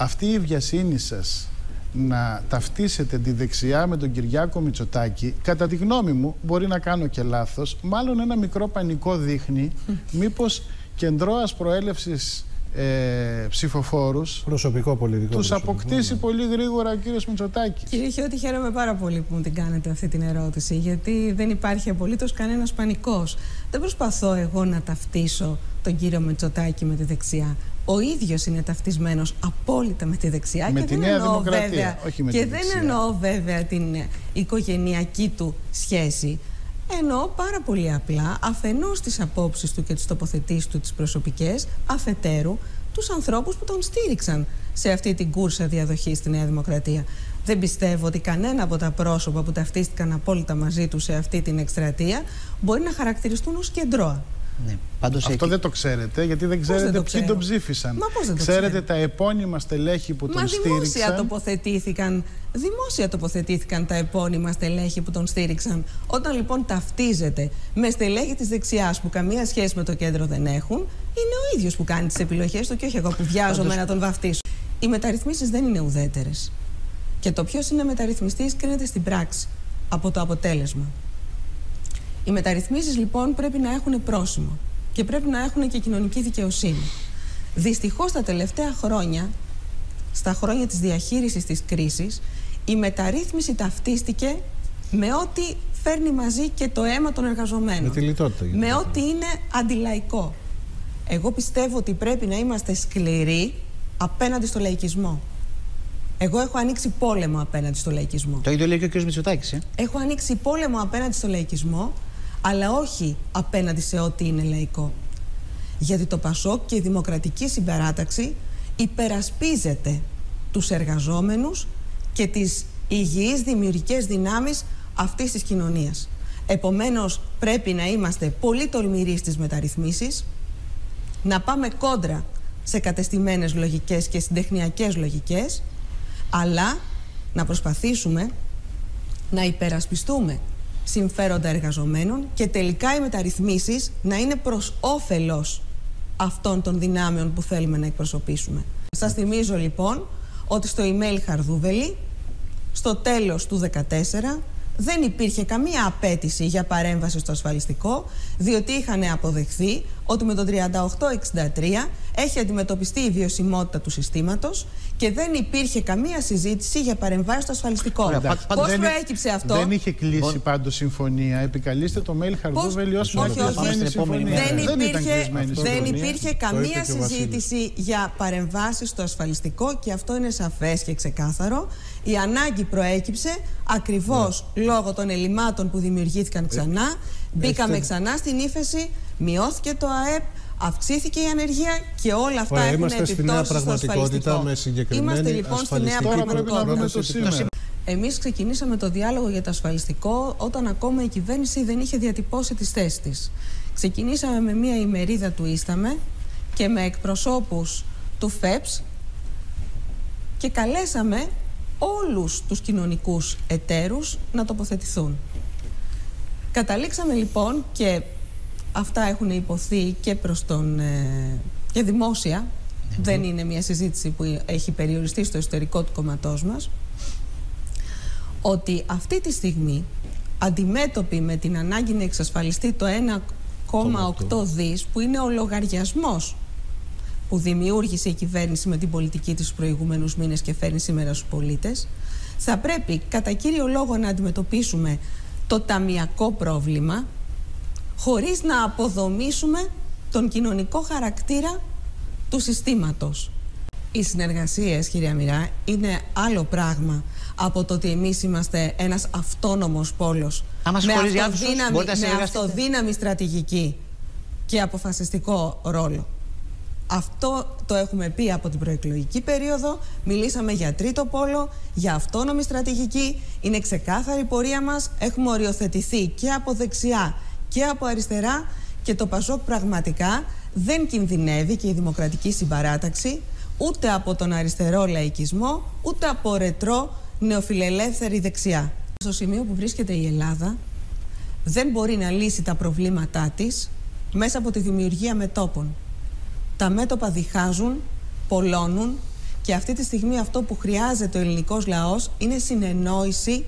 αυτή η βιασύνη σας να ταυτίσετε τη δεξιά με τον Κυριάκο Μητσοτάκη, κατά τη γνώμη μου, μπορεί να κάνω και λάθος, μάλλον ένα μικρό πανικό δείχνει μήπως κεντρώας προέλευσης ε, ψηφοφόρους. Προσωπικό πολιτικό. Τους αποκτήσει ναι. πολύ γρήγορα ο κύριος Μητσοτάκης. Κύριε Χιώτη, χαίρομαι πάρα πολύ που μου την κάνετε αυτή την ερώτηση, γιατί δεν υπάρχει απολύτως κανένας πανικός. Δεν προσπαθώ εγώ να ταυτίσω τον κύριο Μητσοτάκη με τη δεξιά. Ο ίδιος είναι ταυτισμένος απόλυτα με τη δεξιά με και, τη δεν, Νέα εννοώ, βέβαια, όχι με και τη δεν δεξιά. εννοώ βέβαια την οικογενειακή του σχέση. Εννοώ πάρα πολύ απλά αφενός τις απόψεις του και τις τοποθετήσεις του τις προσωπικές, αφετέρου τους ανθρώπους που τον στήριξαν σε αυτή την κούρσα διαδοχής στη Νέα Δημοκρατία. Δεν πιστεύω ότι κανένα από τα πρόσωπα που ταυτίστηκαν απόλυτα μαζί τους σε αυτή την εκστρατεία μπορεί να χαρακτηριστούν ως κεντρώα. Ναι. Πάντως Αυτό εκεί- δεν το ξέρετε, γιατί δεν δεν ξέρετε το ποιοι ξέρω; τον ψήφισαν. Μα πώς δεν το ξέρετε ξέρω; τα επώνυμα στελέχη που Μα τον δημόσια στήριξαν; τοποθετήθηκαν, δημόσια τοποθετήθηκαν τα επώνυμα στελέχη που τον στήριξαν. Όταν λοιπόν ταυτίζεται με στελέχη της δεξιάς που καμία σχέση με το κέντρο δεν έχουν, είναι ο ίδιος που κάνει τις επιλογές του και όχι εγώ που βιάζομαι να τον βαφτίσω. Οι μεταρρυθμίσεις δεν είναι ουδέτερες. Και το ποιος είναι μεταρρυθμιστής κρίνεται στην πράξη από το αποτέλεσμα. Οι μεταρρυθμίσεις λοιπόν πρέπει να έχουν πρόσημο και πρέπει να έχουν και κοινωνική δικαιοσύνη. Δυστυχώς τα τελευταία χρόνια, στα χρόνια της διαχείρισης της κρίσης, η μεταρρύθμιση ταυτίστηκε με ό,τι φέρνει μαζί και το αίμα των εργαζομένων. Με τη λιτότητα. γίνεται. Με ό,τι είναι αντιλαϊκό. Εγώ πιστεύω ότι πρέπει να είμαστε σκληροί απέναντι στο λαϊκισμό. Εγώ έχω ανοίξει πόλεμο απέναντι στο λαϊκισμό. Το ίδιο λέει και ο κ. Μητσοτάκης. Ε. Έχω ανοίξει πόλεμο απέναντι στο λαϊκισμό, αλλά όχι απέναντι σε ό,τι είναι λαϊκό. Γιατί το Πασόκ και η Δημοκρατική Συμπαράταξη υπερασπίζεται τους εργαζόμενους και τις υγιείς δημιουργικές δυνάμεις αυτής της κοινωνίας. Επομένως πρέπει να είμαστε πολύ τολμηροί στις μεταρρυθμίσεις, να πάμε κόντρα σε κατεστημένες λογικές και συντεχνιακές λογικές, αλλά να προσπαθήσουμε να υπερασπιστούμε συμφέροντα εργαζομένων και τελικά οι μεταρρυθμίσεις να είναι προς όφελος αυτών των δυνάμεων που θέλουμε να εκπροσωπήσουμε. Σας θυμίζω λοιπόν ότι στο email Χαρδούβελη, στο τέλος του 2014, δεν υπήρχε καμία απέτηση για παρέμβαση στο ασφαλιστικό, διότι είχαν αποδεχθεί ότι με το 3863 έχει αντιμετωπιστεί η βιωσιμότητα του συστήματος και δεν υπήρχε καμία συζήτηση για παρεμβάσεις στο ασφαλιστικό. Ωραία, Εντάξει, πάντως Πώς δεν- προέκυψε αυτό; Δεν είχε κλείσει Λοιπόν. πάντως συμφωνία. Επικαλείστε το mail Χαρδούβελη ως όχι, μια όχι. κλεισμένη Στην επόμενη συμφωνία. μέρα. Δεν Δεν ήταν υπήρχε, κλεισμένη δεν συμφωνία. υπήρχε Το είπε καμία και ο Βασίλης. συζήτηση για παρεμβάσεις στο ασφαλιστικό και αυτό είναι σαφές και ξεκάθαρο. Η ανάγκη προέκυψε ακριβώς Ναι. λόγω των ελλημάτων που δημιουργήθηκαν ξανά. Μπήκαμε έχετε- ξανά στην ύφεση, μειώθηκε το ΑΕΠ, αυξήθηκε η ανεργία και όλα αυτά Ωραία, έχουν είμαστε στη νέα επιπτώσεις στο πραγματικότητα ασφαλιστικό. με συγκεκριμένη Είμαστε λοιπόν στη νέα ασφαλιστική Τώρα πρέπει να δούμε το πραγματικότητα. σήμερα. Εμείς ξεκινήσαμε το διάλογο για το ασφαλιστικό όταν ακόμα η κυβέρνηση δεν είχε διατυπώσει τις θέσεις της. Ξεκινήσαμε με μια ημερίδα του Ίσταμε και με εκπροσώπους του ΦΕΠΣ και καλέσαμε όλους τους κοινωνικούς εταίρους να τοποθετηθούν. Καταλήξαμε λοιπόν και αυτά έχουν υποθεί και προς τον... ε, και δημόσια. Δεν είναι μια συζήτηση που έχει περιοριστεί στο εσωτερικό του κομματός μας. Ότι αυτή τη στιγμή αντιμέτωποι με την ανάγκη να εξασφαλιστεί το 1,8 δις που είναι ο λογαριασμός που δημιούργησε η κυβέρνηση με την πολιτική της στους προηγούμενους μήνες και φέρνει σήμερα στους πολίτες, θα πρέπει κατά κύριο λόγο να αντιμετωπίσουμε το ταμιακό πρόβλημα χωρίς να αποδομήσουμε τον κοινωνικό χαρακτήρα του συστήματος. Οι συνεργασίες, κυρία Μοιρά, είναι άλλο πράγμα από το ότι εμείς είμαστε ένας αυτόνομος πόλος Άμα με, συγχωρείς διάδοσος, αυτοδύναμη, μπορείτε να με συνεργαστείτε. αυτοδύναμη στρατηγική και αποφασιστικό ρόλο. Αυτό το έχουμε πει από την προεκλογική περίοδο. Μιλήσαμε για τρίτο πόλο, για αυτόνομη στρατηγική. Είναι ξεκάθαρη η πορεία μας. Έχουμε οριοθετηθεί και από δεξιά και από αριστερά και το Πασόκ πραγματικά δεν κινδυνεύει και η δημοκρατική συμπαράταξη ούτε από τον αριστερό λαϊκισμό, ούτε από ρετρό νεοφιλελεύθερη δεξιά. Στο σημείο που βρίσκεται η Ελλάδα δεν μπορεί να λύσει τα προβλήματά της μέσα από τη δημιουργία μετόπων. Τα μέτωπα διχάζουν, πολλώνουν και Και αυτή τη στιγμή αυτό που χρειάζεται ο ελληνικός λαός είναι συνεννόηση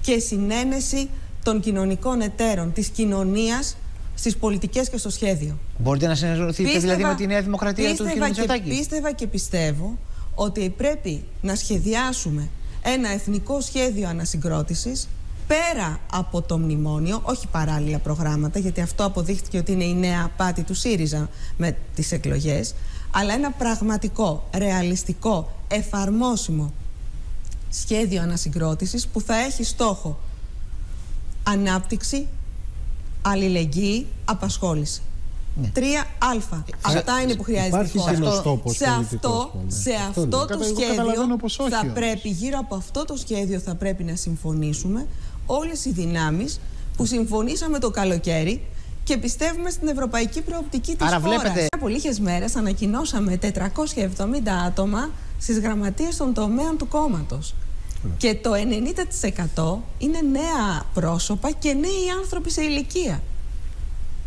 και συνένεση των κοινωνικών εταίρων, της κοινωνίας στις πολιτικές και στο σχέδιο. Μπορείτε να συνεργαστείτε δηλαδή με τη Νέα Δημοκρατία του κ. Μητσοτάκη; Πίστευα και πιστεύω ότι πρέπει να σχεδιάσουμε ένα εθνικό σχέδιο ανασυγκρότησης πέρα από το μνημόνιο, όχι παράλληλα προγράμματα, γιατί αυτό αποδείχθηκε ότι είναι η νέα απάτη του ΣΥΡΙΖΑ με τις εκλογές, αλλά ένα πραγματικό, ρεαλιστικό, εφαρμόσιμο σχέδιο ανασυγκρότησης που θα έχει στόχο ανάπτυξη, αλληλεγγύη, απασχόληση. Ναι. Τρία α. Αυτά είναι που χρειάζεται η χώρα. Σε αυτό, σε αυτό το σχέδιο θα πρέπει, γύρω από αυτό το σχέδιο θα πρέπει να συμφωνήσουμε όλες οι δυνάμεις που συμφωνήσαμε το καλοκαίρι και πιστεύουμε στην ευρωπαϊκή προοπτική της Άρα χώρας. Βλέπετε... Από λίγες μέρες ανακοινώσαμε 470 άτομα στις γραμματείες των τομέων του κόμματος. Ναι. Και το 90% είναι νέα πρόσωπα και νέοι άνθρωποι σε ηλικία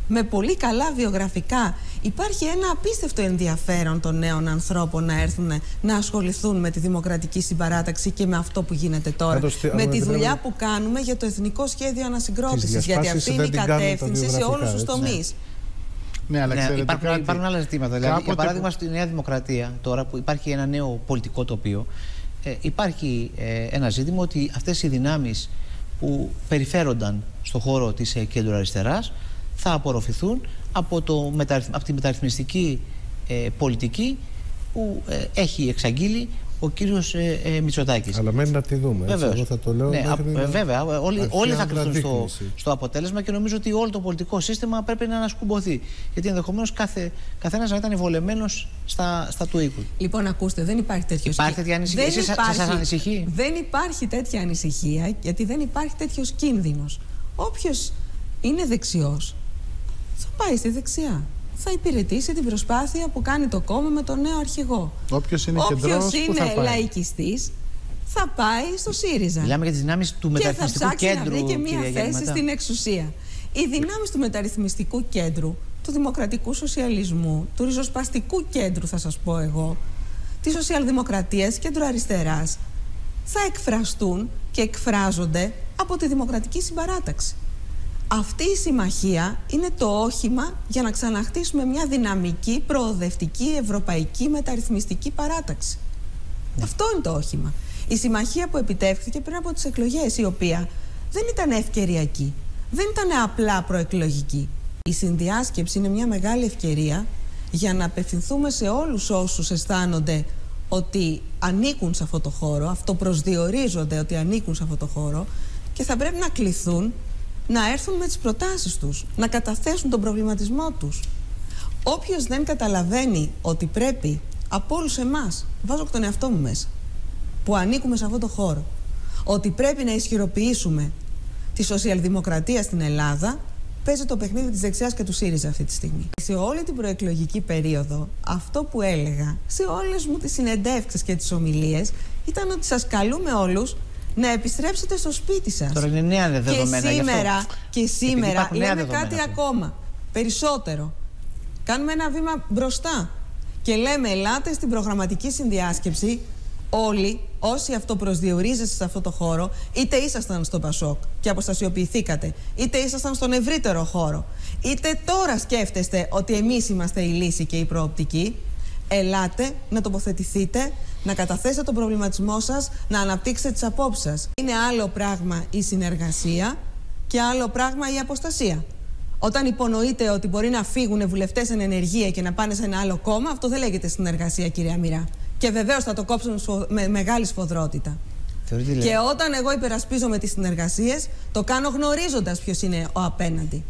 με πολύ καλά βιογραφικά. Υπάρχει ένα απίστευτο ενδιαφέρον των νέων ανθρώπων να έρθουν να ασχοληθούν με τη δημοκρατική συμπαράταξη και με αυτό που γίνεται τώρα. με τη δουλειά που κάνουμε για το Εθνικό Σχέδιο Ανασυγκρότησης. Γιατί αυτή είναι η κατεύθυνση σε όλους τους τομείς. Ναι, αλλά ναι, υπάρχουν, κάτι... υπάρχουν άλλα ζητήματα. Δηλαδή, για παράδειγμα, στη Νέα Δημοκρατία, τώρα που υπάρχει ένα νέο πολιτικό τοπίο, ε, υπάρχει ε, ένα ζήτημα ότι αυτές οι δυνάμεις που περιφέρονταν στον χώρο της ε, κέντρου αριστεράς θα απορροφηθούν από, το, από τη μεταρρυθμιστική ε, πολιτική που ε, έχει εξαγγείλει ο κύριος ε, ε, Μητσοτάκης. Αλλά μένει να τη δούμε. Βεβαίως. Εγώ θα το λέω ναι, α, βέβαια. Όλοι, όλοι θα κρυφθούν στο, στο αποτέλεσμα και νομίζω ότι όλο το πολιτικό σύστημα πρέπει να ανασκουμποθεί. Γιατί ενδεχομένως κάθε καθένας να ήταν βολεμένος στα, στα του οίκου. Λοιπόν, ακούστε, δεν υπάρχει τέτοιος Υπάρχει τέτοια ανησυχία. Δεν Εσείς υπάρχει, σας ανησυχεί; Δεν υπάρχει τέτοια ανησυχία γιατί δεν υπάρχει τέτοιος κίνδυνος. Όποιος είναι δεξιός θα πάει στη δεξιά. Θα υπηρετήσει την προσπάθεια που κάνει το κόμμα με τον νέο αρχηγό. Όποιος είναι Όποιος είναι λαϊκιστής, θα πάει στο ΣΥΡΙΖΑ. Μιλάμε για τις δυνάμεις του μεταρρυθμιστικού κέντρου. Και θα ψάξει να βρει και μία θέση στην εξουσία. Οι δυνάμεις του μεταρρυθμιστικού κέντρου, του δημοκρατικού σοσιαλισμού, του ριζοσπαστικού κέντρου, θα σας πω εγώ, της σοσιαλδημοκρατίας, κέντρου αριστεράς, θα εκφραστούν και εκφράζονται από τη δημοκρατική συμπαράταξη. Αυτή η συμμαχία είναι το όχημα για να ξαναχτίσουμε μια δυναμική, προοδευτική, ευρωπαϊκή, μεταρρυθμιστική παράταξη. Ναι. Αυτό είναι το όχημα. Η συμμαχία που επιτεύχθηκε πριν από τις εκλογές, η οποία δεν ήταν ευκαιριακή, δεν ήταν απλά προεκλογική. Η συνδιάσκεψη είναι μια μεγάλη ευκαιρία για να απευθυνθούμε σε όλους όσους αισθάνονται ότι ανήκουν σε αυτό το χώρο, αυτό προσδιορίζονται ότι ανήκουν σε αυτό το χώρο και θα πρέπει να κληθούν να έρθουν με τις προτάσεις τους, να καταθέσουν τον προβληματισμό τους. Όποιος δεν καταλαβαίνει ότι πρέπει από όλους εμάς, βάζω και τον εαυτό μου μέσα, που ανήκουμε σε αυτό το χώρο, ότι πρέπει να ισχυροποιήσουμε τη σοσιαλδημοκρατία στην Ελλάδα, παίζει το παιχνίδι της δεξιάς και του ΣΥΡΙΖΑ αυτή τη στιγμή. Σε όλη την προεκλογική περίοδο, αυτό που έλεγα σε όλες μου τις συνεντεύξεις και τις ομιλίες ήταν ότι σας καλούμε όλους να επιστρέψετε στο σπίτι σας. Τώρα είναι νέα δεδομένα. Και σήμερα, και σήμερα λέμε κάτι ακόμα. Περισσότερο. Κάνουμε ένα βήμα μπροστά. Και λέμε, ελάτε στην προγραμματική συνδιάσκεψη όλοι όσοι αυτοπροσδιορίζεστε σε αυτό το χώρο, είτε ήσασταν στο Πασόκ και αποστασιοποιηθήκατε, είτε ήσασταν στον ευρύτερο χώρο, είτε τώρα σκέφτεστε ότι εμείς είμαστε η λύση και η προοπτική, ελάτε να τοποθετηθείτε, να καταθέσετε τον προβληματισμό σας, να αναπτύξετε τις απόψεις σας. Είναι άλλο πράγμα η συνεργασία και άλλο πράγμα η αποστασία. Όταν υπονοείτε ότι μπορεί να φύγουν βουλευτές εν ενεργεία και να πάνε σε ένα άλλο κόμμα, αυτό δεν λέγεται συνεργασία, κυρία Μοιρά. Και βεβαίως θα το κόψουν με μεγάλη σφοδρότητα. Και όταν εγώ υπερασπίζομαι τις συνεργασίες, το κάνω γνωρίζοντας ποιος είναι ο απέναντι.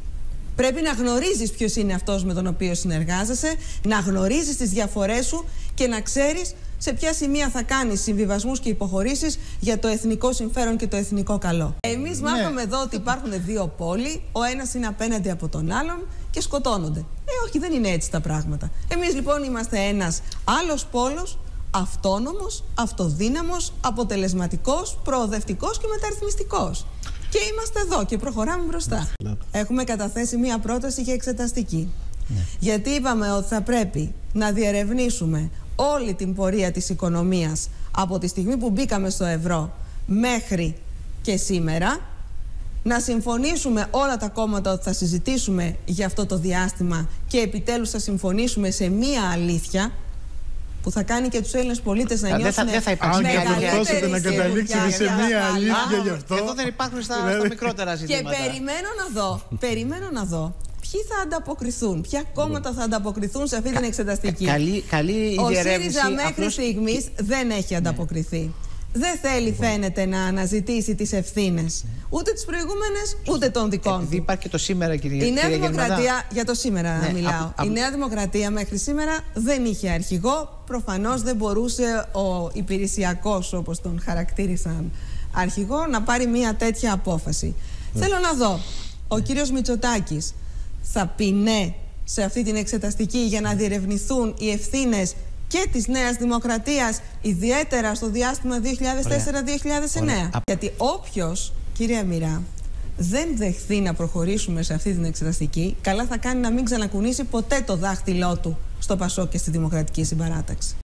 Πρέπει να γνωρίζεις ποιος είναι αυτός με τον οποίο συνεργάζεσαι, να γνωρίζεις τις διαφορές σου και να ξέρεις σε ποια σημεία θα κάνεις συμβιβασμούς και υποχωρήσεις για το εθνικό συμφέρον και το εθνικό καλό. Εμείς ναι. μάθαμε εδώ ότι υπάρχουν δύο πόλοι, ο ένας είναι απέναντι από τον άλλον και σκοτώνονται. Ε, όχι, δεν είναι έτσι τα πράγματα. Εμείς λοιπόν είμαστε ένας άλλος πόλος, αυτόνομος, αυτοδύναμος, αποτελεσματικός, προοδευτικός και μεταρρυθμιστικός. Και είμαστε εδώ και προχωράμε μπροστά. Ναι. Έχουμε καταθέσει μία πρόταση για εξεταστική. Ναι. Γιατί είπαμε ότι θα πρέπει να διερευνήσουμε όλη την πορεία της οικονομίας από τη στιγμή που μπήκαμε στο ευρώ μέχρι και σήμερα να συμφωνήσουμε όλα τα κόμματα ότι θα συζητήσουμε για αυτό το διάστημα και επιτέλους θα συμφωνήσουμε σε μία αλήθεια που θα κάνει και τους Έλληνες πολίτες να νιώσουν. Δεν θα, δεν θα υπάρξει μια αλήθεια. να καταλήξετε σε μία αλήθεια γι' αυτό. Εδώ δεν υπάρχουν στα, στα μικρότερα ζητήματα. Και περιμένω να δω, περιμένω να δω ποιοι θα ανταποκριθούν, ποια κόμματα θα ανταποκριθούν σε αυτή την εξεταστική. Καλή, καλή Ο ΣΥΡΙΖΑ μέχρι απλώς... στιγμής δεν έχει ανταποκριθεί δεν θέλει λοιπόν. φαίνεται να αναζητήσει τις ευθύνες ούτε τις προηγούμενες ούτε των δικών του. Επειδή υπάρχει και το σήμερα κυρία Η Νέα Δημοκρατία, για το σήμερα ναι, μιλάω, η Νέα Δημοκρατία μέχρι σήμερα δεν είχε αρχηγό, προφανώς δεν μπορούσε ο υπηρεσιακός όπως τον χαρακτήρισαν αρχηγό να πάρει μια τέτοια απόφαση. Ναι. Θέλω να δω, ο κύριος Μητσοτάκης θα πει ναι σε αυτή την εξεταστική για να διερευνηθούν οι ευθύνες και της Νέας Δημοκρατίας, ιδιαίτερα στο διάστημα 2004-2009. Γιατί όποιος, κυρία Μοιρά, δεν δεχθεί να προχωρήσουμε σε αυτή την εξεταστική, καλά θα κάνει να μην ξανακουνήσει ποτέ το δάχτυλό του στο Πασό και στη Δημοκρατική Συμπαράταξη.